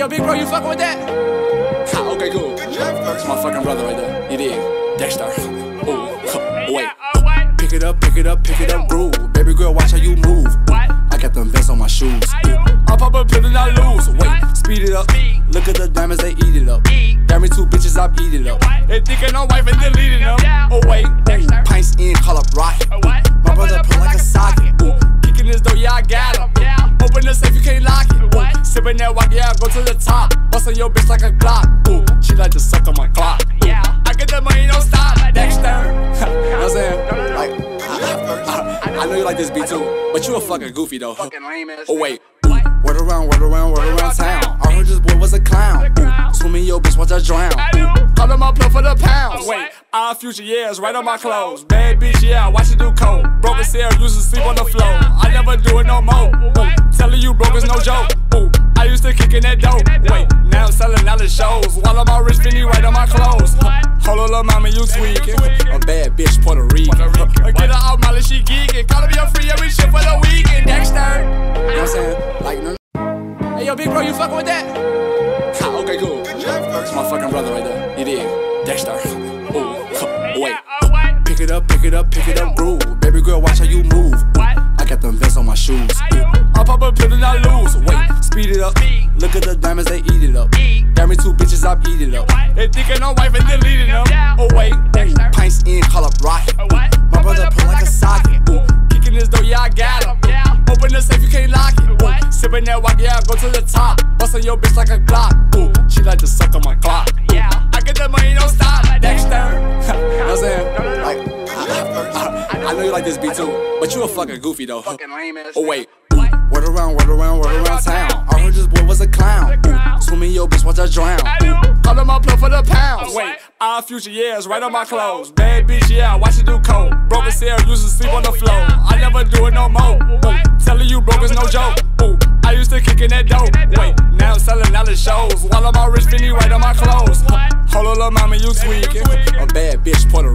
yo, big bro, you fucking with that? Ha, okay, cool. That's my fucking brother right there. You dig? Dexter. Ooh, wait. Pick it up, pick it up, pick it up, groove. Baby girl, watch how you move. I got them vents on my shoes. I pop a pill and I lose. Wait, speed it up. Look at the diamonds, they eat it up. Got me two bitches, I beat it up. They thinking I'm wife and deleting them. Oh wait, pints in, call Sipping that Wock, yeah I go to the top. Bustin' your bitch like a Glock. Ooh, she like to suck on my clock. Ooh, I get the money, don't stop. Dexter. you know what I'm saying? Like, I, I, I know you like this beat too, but you a fucking goofy though. Fucking lame ass. Oh wait. Word around, word around, word around town. I heard this boy was a clown. Ooh, swimming your bitch, watch her drown. Ooh, call him up, for the pounds. Wait, our future years, right on my clothes. Bad bitch, yeah, watch it do coke. Broken cell, used to sleep on the floor. I never do it no more. Ooh, telling you broke is no joke. Dope. Wait, now I'm selling out the shows. While I'm all rich, Fendi right on my clothes. Hold on, little mama, you tweaking. A bad bitch, Puerto Rican. Get her out, Molly, she geeking. Call me a free every shit for the weekend. Dexter. You know what I'm saying? Like, no. Hey, yo, big bro, you fucking with that? Ha, okay, cool. That's my fucking brother right there. You did. Dexter. Ooh, wait. Pick it up, pick it up, pick it up, groove. Baby girl, watch how you move. I got them vents on my shoes. I pop a pill and I lose. Wait, speed it up. Look at the diamonds, they eat it up. Got me two bitches, I beat it up. They thinking I'm wife and deleting them. Oh wait, ooh, pints in, call up rocket. My brother pull like a socket. Ooh, kicking this door, yeah I got him. Open the safe, you can't lock it. Ooh, sipping that Wock, yeah I go to the top. Bustin' your bitch like a Glock. Ooh, she like to suck on my clock. Ooh, I get the money, don't stop. Dexter. you know what I'm saying? Like, I, I, I know you like this beat too, but you a fucking goofy though. Fucking lame ass. Oh wait. Word around, word around, word around town. I heard this boy was a clown. Ooh, swimming your bitch, watch her drown. Ooh, call him up, for the pounds. Wait, our future years, right on my clothes. Bad bitch, yeah, watch it do coke. Broken cell, used to sleep on the floor. I never do it no more. Ooh, telling you broke is no joke. Ooh, I used to kick in that dope. Wait, now I'm selling out the shows. While I'm all rich, Fendi right on my clothes. Hold on, little mama, you tweaking. A bad bitch, Puerto